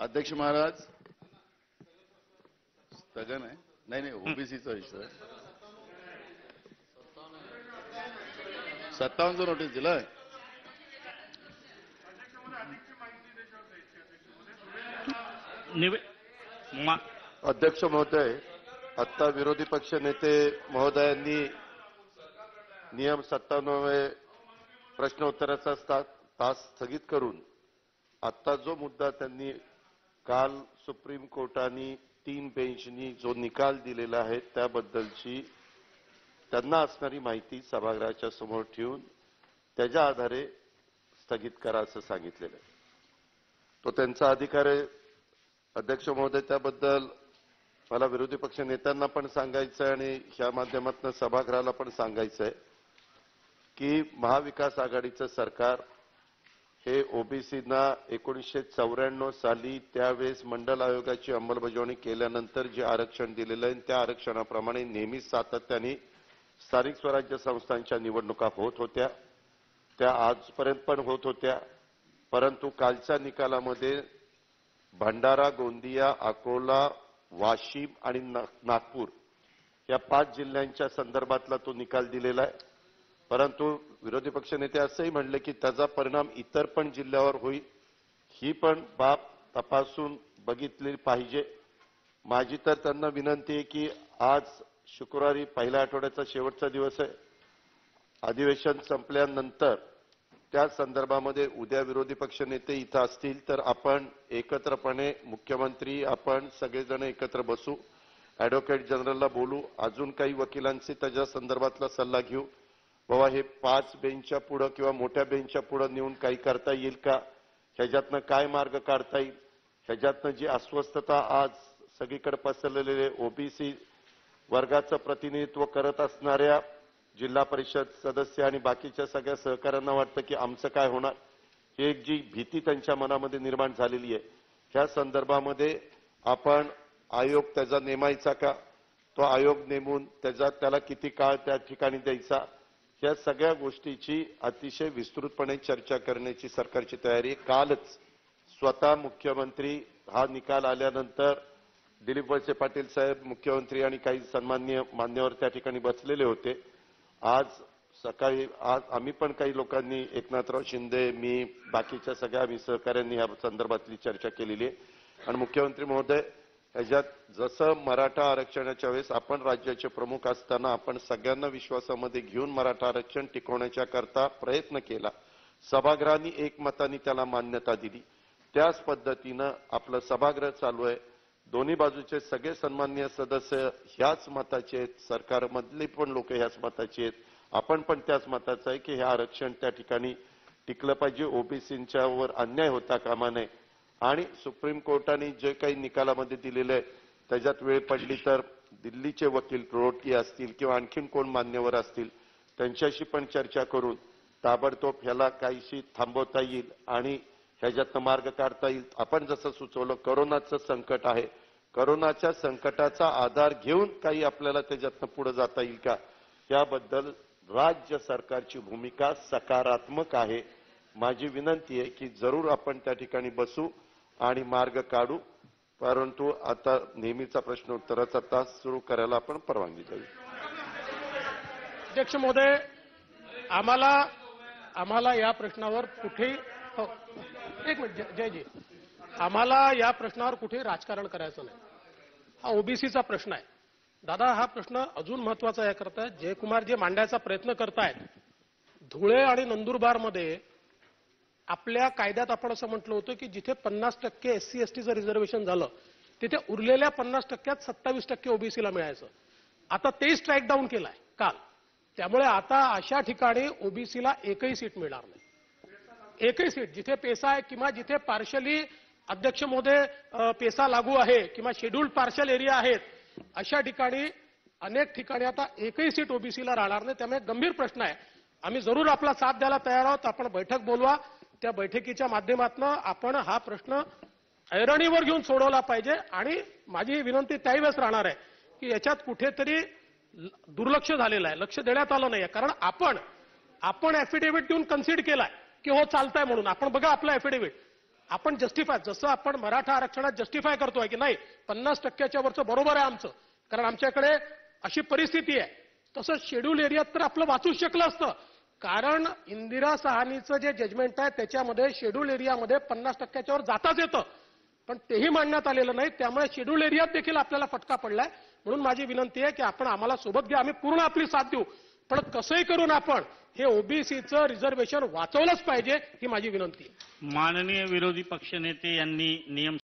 अध्यक्ष महाराज स्थगन आहे. नाही नाही ओबीसीचा विषय. सत्तावनचं नोटीस दिलाय. अध्यक्ष महोदय आता विरोधी पक्ष नेते महोदयांनी नियम सत्तावन्न प्रश्नोत्तराचा तास स्थगित करून आता जो मुद्दा त्यांनी काल सुप्रीम कोर्टाने तीन बेंचनी जो निकाल दिलेला आहे त्याबद्दलची त्यांना असणारी माहिती सभागृहाच्या समोर ठेवून त्याच्या आधारे स्थगित करा असं सांगितलेलं आहे. तो त्यांचा अधिकार आहे. अध्यक्ष महोदय त्याबद्दल मला विरोधी पक्ष नेत्यांना पण सांगायचं आहे आणि ह्या माध्यमातून सभागृहाला पण सांगायचं आहे की महाविकास आघाडीचं सरकार हे ओबीसीना एकोणीसशे चौऱ्याण्णव साली त्यावेळेस मंडल आयोगाची अंमलबजावणी केल्यानंतर जे आरक्षण दिलेलं आहे त्या आरक्षणाप्रमाणे नेहमीच सातत्याने स्थानिक स्वराज्य संस्थांच्या निवडणुका होत होत्या. त्या आजपर्यंत पण होत होत्या. परंतु कालच्या निकालामध्ये भंडारा गोंदिया अकोला वाशिम आणि नागपूर या पाच जिल्ह्यांच्या संदर्भातला तो निकाल दिलेला आहे. परंतु विरोधी पक्ष नेते असंही म्हणले की त्याचा परिणाम इतर पण जिल्ह्यावर होईल. ही पण बाब तपासून बघितली पाहिजे. माझी तर त्यांना विनंती आहे की आज शुक्रवारी पहिल्या आठवड्याचा शेवटचा दिवस आहे. अधिवेशन संपल्यानंतर त्या संदर्भामध्ये उद्या विरोधी पक्ष नेते इथं असतील तर आपण एकत्रपणे मुख्यमंत्री आपण सगळेजण एकत्र बसू. ऍडव्होकेट जनरलला बोलू. अजून काही वकिलांशी त्याच्या संदर्भातला सल्ला घेऊ. बाबा हे पाच बेंचच्या पुढं किंवा मोठ्या बेंचच्या पुढं नेऊन काही करता येईल का? ह्याच्यातनं काय मार्ग काढता येईल? ह्याच्यातनं जी अस्वस्थता आज सगळीकडे पसरलेले ओबीसी वर्गाचं प्रतिनिधित्व करत असणाऱ्या जिल्हा परिषद सदस्य आणि बाकीच्या सगळ्या सहकाऱ्यांना वाटतं की आमचं काय होणार? ही एक जी भीती त्यांच्या मनामध्ये निर्माण झालेली आहे. ह्या संदर्भामध्ये आपण आयोग त्याचा नेमायचा का? तो आयोग नेमून त्याचा त्याला किती काळ त्या ठिकाणी द्यायचा? या सगळ्या गोष्टीची अतिशय विस्तृतपणे चर्चा करण्याची सरकारची तयारी कालच स्वतः मुख्यमंत्री हा निकाल आल्यानंतर दिलीप वळसे पाटील साहेब मुख्यमंत्री आणि काही सन्मान्य मान्यवर त्या ठिकाणी बसलेले होते. आज सकाळी आज आम्ही पण काही लोकांनी एकनाथराव शिंदे मी बाकीच्या सगळ्या आम्ही सहकाऱ्यांनी या संदर्भातली चर्चा केलेली आहे. आणि मुख्यमंत्री महोदय ह्याच्यात जसं मराठा आरक्षणाच्या वेळेस आपण राज्याचे प्रमुख असताना आपण सगळ्यांना विश्वासामध्ये घेऊन मराठा आरक्षण टिकवण्याच्या करता प्रयत्न केला. सभागृहांनी एकमताने त्याला मान्यता दिली. त्याच पद्धतीनं आपलं सभागृह चालू आहे. दोन्ही बाजूचे सगळे सन्मान्य सदस्य ह्याच मताचे आहेत. सरकारमधले पण लोक ह्याच मताचे आहेत. आपण पण त्याच मताचं आहे की हे आरक्षण त्या ठिकाणी टिकलं पाहिजे. ओबीसींच्या वर अन्याय होता कामा नये. आणि सुप्रीम कोर्टाने जे काही निकालामध्ये दिलेलं आहे त्याच्यात वेळ पडली तर दिल्लीचे वकील रोडकी असतील किंवा आणखीन कोण मान्यवर असतील त्यांच्याशी पण चर्चा करून ताबडतोब ह्याला काहीशी थांबवता येईल आणि ह्याच्यातनं मार्ग काढता येईल. आपण जसं सुचवलं करोनाचं संकट आहे. करोनाच्या संकटाचा आधार घेऊन काही आपल्याला त्याच्यातनं पुढे जाता येईल का? याबद्दल राज्य सरकारची भूमिका सकारात्मक आहे. माझी विनंती आहे की जरूर आपण त्या ठिकाणी बसू. आणि मार्ग काढू. परंतु आता नेहमीचा प्रश्न उत्तराचा तास सुरू करायला आपण परवानगी द्यावी अध्यक्ष महोदय आम्हाला आम्हाला या प्रश्नावर कुठेही हो, एक मिनिट जय- जयजी आम्हाला या प्रश्नावर कुठेही राजकारण करायचं नाही. हा ओबीसीचा प्रश्न आहे. दादा हा प्रश्न अजून महत्त्वाचा याकरता जयकुमार जे मांडायचा प्रयत्न करतायत. धुळे आणि नंदुरबारमध्ये आपल्या कायद्यात आपण असं म्हटलं होतं की जिथे पन्नास टक्के एस सी एस टीचं रिझर्वेशन झालं तिथे उरलेल्या पन्नास टक्क्यात सत्तावीस टक्के ओबीसीला मिळायचं. आता तेही स्ट्राईक डाऊन केलाय काल. त्यामुळे आता अशा ठिकाणी ओबीसीला एकही सीट मिळणार नाही. एकही सीट जिथे पेसा आहे किंवा जिथे पार्शली अध्यक्ष मोदे पेसा लागू आहे किंवा शेड्यूल्ड पार्शल एरिया आहेत अशा ठिकाणी अनेक ठिकाणी आता एकही सीट ओबीसीला राहणार नाही. त्यामुळे गंभीर प्रश्न आहे. आम्ही जरूर आपला साथ द्यायला तयार आहोत. आपण बैठक बोलवा. त्या बैठकीच्या माध्यमातून आपण हा प्रश्न ऐरणीवर घेऊन सोडवला पाहिजे. आणि माझी विनंती त्याही वेळेस राहणार आहे की याच्यात कुठेतरी दुर्लक्ष झालेलं आहे. लक्ष देण्यात आलं नाहीये. कारण आपण आपण ऍफिडेव्हिट देऊन कन्सिड केलाय की हो चालतंय म्हणून. आपण बघा आपला ऍफिडेव्हिट आपण जस्टिफाय जसं आपण मराठा आरक्षणात जस्टिफाय करतोय की नाही पन्नास टक्क्याच्या वरचं बरोबर आहे आमचं. कारण आमच्याकडे अशी परिस्थिती आहे. तसं शेड्यूल एरियात तर आपलं वाचूच शकलं असतं. कारण इंदिरा सहानीचं जे जजमेंट आहे त्याच्यामध्ये शेड्यूल एरियामध्ये पन्नास टक्क्याच्यावर जाताच येतं. पण तेही मांडण्यात आलेलं नाही त्यामुळे शेड्यूल एरियात देखील आपल्याला फटका पडलाय. म्हणून माझी विनंती आहे की आपण आम्हाला सोबत घ्या आम्ही पूर्ण आपली साथ देऊ. पण कसंही करून आपण हे ओबीसीचं रिझर्वेशन वाचवलंच पाहिजे ही माझी विनंती आहे. माननीय विरोधी पक्षनेते यांनी नियम